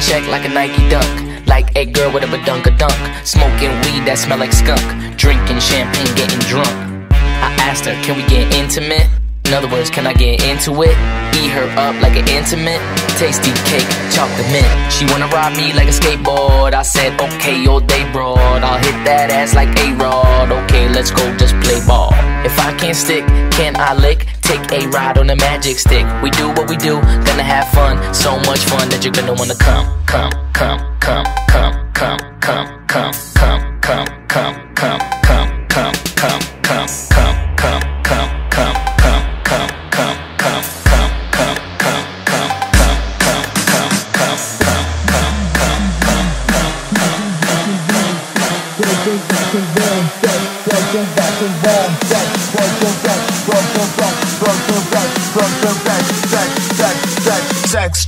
check like a Nike dunk. Like a girl with a badunka dunk. Smoking weed that smell like skunk. Drinking champagne, getting drunk. I asked her, can we get intimate? In other words, can I get into it? Eat her up like an intimate, tasty cake, chocolate mint. She wanna ride me like a skateboard. I said, okay, all day broad. I'll hit that ass like a rod. Okay, let's go, just play ball. If I can't stick, can I lick? Take a ride on a magic stick. We do what we do, gonna have fun. So much fun that you're gonna wanna come, come,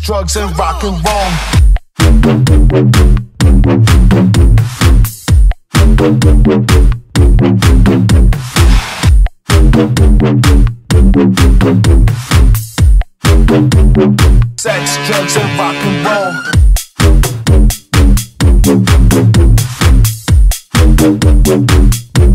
drugs and rock and roll Sex, drugs, and rock and roll.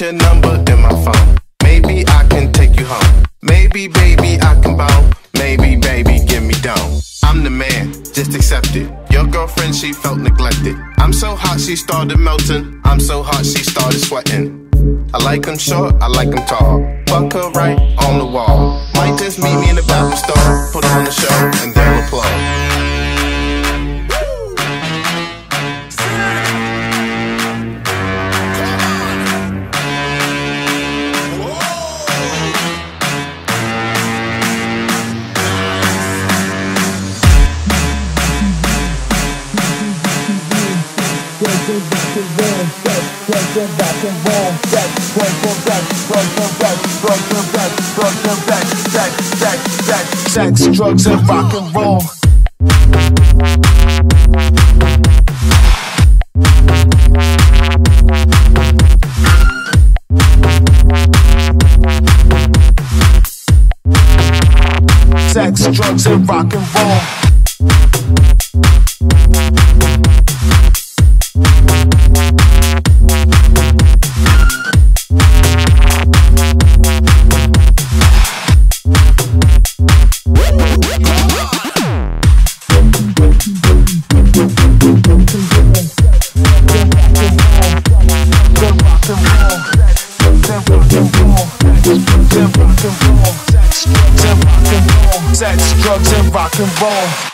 your number in my phone. Maybe I can take you home. Maybe, baby, I can bone. Maybe, baby, give me down. I'm the man, just accept it. Your girlfriend, she felt neglected. I'm so hot, she started melting. I'm so hot, she started sweating. I like him short, I like him tall. Fuck her right on the wall. Might just meet me in the bathroom store, put on the show, and they'll and rock and roll, sex, drugs and rock and roll. Sex, drugs, and rock and roll. Drugs, and rock and roll.